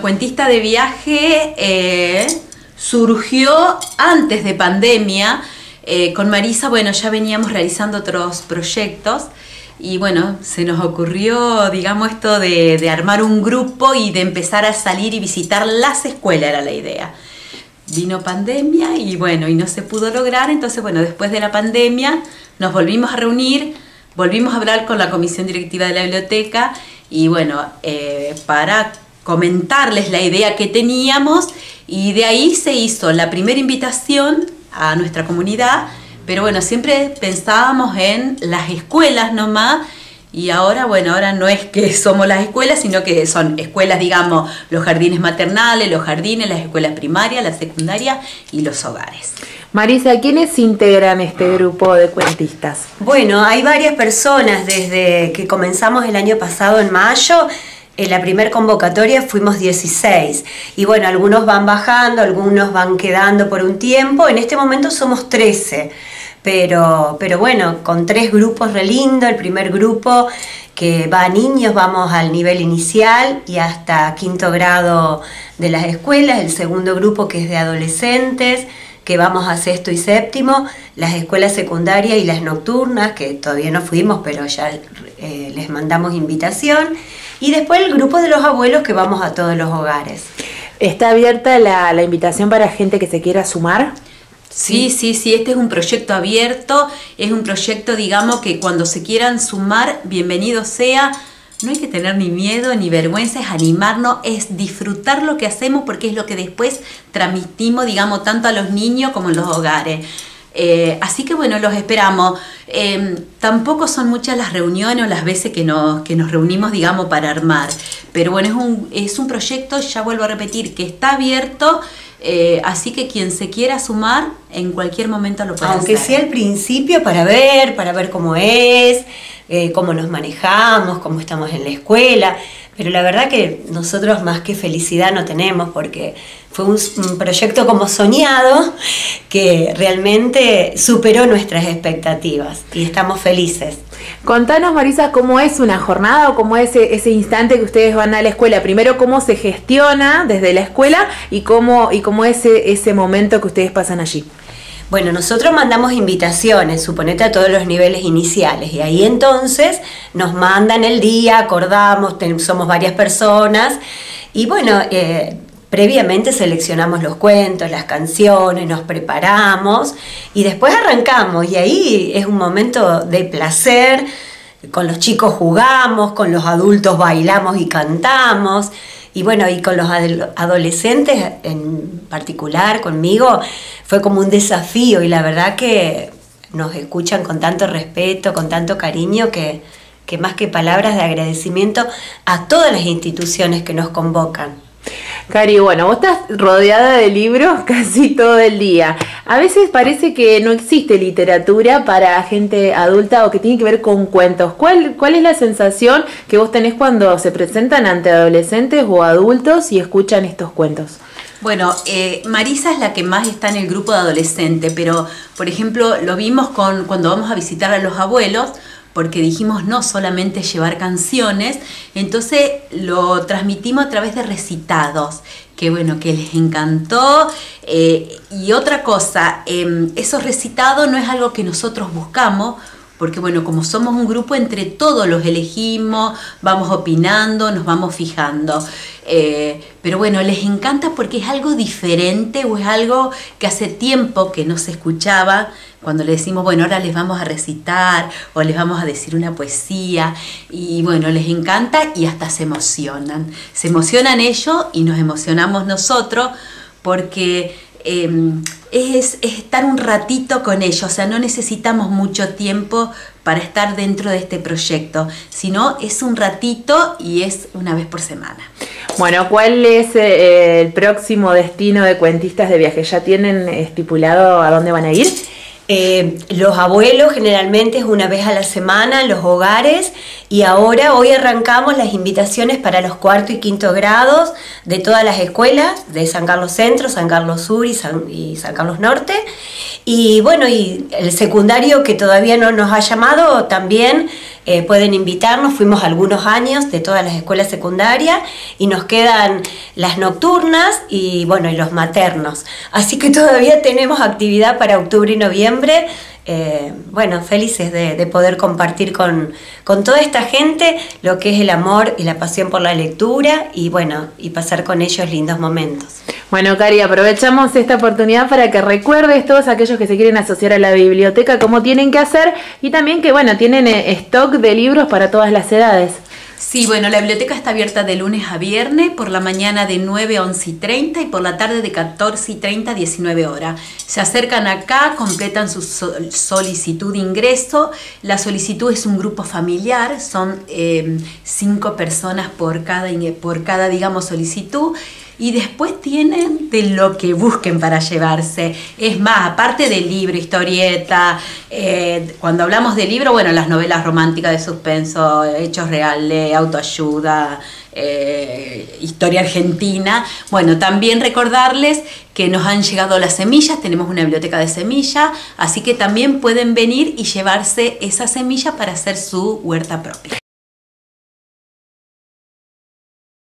Cuentista de viaje eh, surgió antes de pandemia. Eh, con Marisa, bueno, ya veníamos realizando otros proyectos y bueno, se nos ocurrió, digamos, esto de, armar un grupo y de empezar a salir y visitar las escuelas, era la idea. Vino pandemia y bueno, y no se pudo lograr, entonces bueno, después de la pandemia nos volvimos a reunir, volvimos a hablar con la comisión directiva de la biblioteca y bueno, eh, para comentarles la idea que teníamos y de ahí se hizo la primera invitación a nuestra comunidad, pero bueno, siempre pensábamos en las escuelas nomás y ahora, bueno, ahora no es que somos las escuelas, sino que son escuelas, digamos, los jardines maternales, los jardines, las escuelas primarias, las secundarias y los hogares. Marisa, ¿quiénes integran este grupo de cuentistas? Bueno, hay varias personas desde que comenzamos el año pasado en mayo en la primera convocatoria fuimos 16 y bueno, algunos van bajando, algunos van quedando por un tiempo, en este momento somos 13, pero, pero bueno, con tres grupos re lindo, el primer grupo que va a niños, vamos al nivel inicial y hasta quinto grado de las escuelas, el segundo grupo que es de adolescentes, que vamos a sexto y séptimo, las escuelas secundarias y las nocturnas, que todavía no fuimos, pero ya eh, les mandamos invitación, y después el grupo de los abuelos que vamos a todos los hogares. ¿Está abierta la, la invitación para gente que se quiera sumar? Sí, sí, sí, este es un proyecto abierto, es un proyecto, digamos, que cuando se quieran sumar, bienvenido sea. No hay que tener ni miedo ni vergüenza, es animarnos, es disfrutar lo que hacemos porque es lo que después transmitimos, digamos, tanto a los niños como en los hogares. Eh, así que bueno, los esperamos. Eh, tampoco son muchas las reuniones o las veces que nos, que nos reunimos, digamos, para armar. Pero bueno, es un, es un proyecto, ya vuelvo a repetir, que está abierto. Eh, así que quien se quiera sumar, en cualquier momento lo puede Aunque hacer. sea al principio para ver, para ver cómo es, eh, cómo nos manejamos, cómo estamos en la escuela. Pero la verdad que nosotros más que felicidad no tenemos porque fue un, un, proyecto como soñado que realmente superó nuestras expectativas y estamos felices. Contanos, Marisa, cómo es una jornada o cómo es ese, ese, instante que ustedes van a la escuela. Primero, cómo se gestiona desde la escuela y cómo, y cómo es ese, ese momento que ustedes pasan allí. Bueno, nosotros mandamos invitaciones, suponete a todos los niveles iniciales, y ahí entonces nos mandan el día, acordamos, somos varias personas, y bueno, eh, previamente seleccionamos los cuentos, las canciones, nos preparamos, y después arrancamos, y ahí es un momento de placer, con los chicos jugamos, con los adultos bailamos y cantamos, y bueno, y con los adolescentes en particular, conmigo, fue como un desafío. Y la verdad que nos escuchan con tanto respeto, con tanto cariño, que, que más que palabras de agradecimiento a todas las instituciones que nos convocan. Cari, bueno, vos estás rodeada de libros casi todo el día. A veces parece que no existe literatura para gente adulta o que tiene que ver con cuentos. ¿Cuál, cuál es la sensación que vos tenés cuando se presentan ante adolescentes o adultos y escuchan estos cuentos? Bueno, eh, Marisa es la que más está en el grupo de adolescentes, pero por ejemplo lo vimos con cuando vamos a visitar a los abuelos, porque dijimos no solamente llevar canciones, entonces lo transmitimos a través de recitados, que bueno, que les encantó. Eh, y otra cosa, eh, esos recitados no es algo que nosotros buscamos, porque bueno, como somos un grupo, entre todos los elegimos, vamos opinando, nos vamos fijando. Eh, pero bueno, les encanta porque es algo diferente o es algo que hace tiempo que no se escuchaba. Cuando le decimos, bueno, ahora les vamos a recitar o les vamos a decir una poesía. Y bueno, les encanta y hasta se emocionan. Se emocionan ellos y nos emocionamos nosotros porque eh, es, es, estar un ratito con ellos, o sea, no necesitamos mucho tiempo para estar dentro de este proyecto, sino es un ratito y es una vez por semana. Bueno, ¿cuál es eh, el próximo destino de cuentistas de viaje? ¿Ya tienen estipulado a dónde van a ir? Eh, los abuelos generalmente es una vez a la semana en los hogares y ahora hoy arrancamos las invitaciones para los cuarto y quinto grados de todas las escuelas de San Carlos Centro, San Carlos Sur y San, y San Carlos Norte. Y bueno, y el secundario que todavía no nos ha llamado también eh, pueden invitarnos, fuimos algunos años de todas las escuelas secundarias y nos quedan las nocturnas y bueno, y los maternos. Así que todavía tenemos actividad para octubre y noviembre. Eh, bueno, felices de, poder compartir con, con, toda esta gente lo que es el amor y la pasión por la lectura y bueno, y pasar con ellos lindos momentos. Bueno, Cari, aprovechamos esta oportunidad para que recuerdes todos aquellos que se quieren asociar a la biblioteca cómo tienen que hacer y también que, bueno, tienen eh, stock de libros para todas las edades. Sí, bueno, la biblioteca está abierta de lunes a viernes, por la mañana de 9 a 11 y 30 y por la tarde de 14 y 30 a 19 horas. Se acercan acá, completan su solicitud de ingreso. La solicitud es un grupo familiar, son eh, cinco personas por cada, por cada, digamos, solicitud y después tienen de lo que busquen para llevarse. Es más, aparte del libro, historieta, eh, cuando hablamos de libro, bueno, las novelas románticas de suspenso, hechos reales, autoayuda, eh, historia argentina. Bueno, también recordarles que nos han llegado las semillas, tenemos una biblioteca de semillas, así que también pueden venir y llevarse esa semilla para hacer su huerta propia.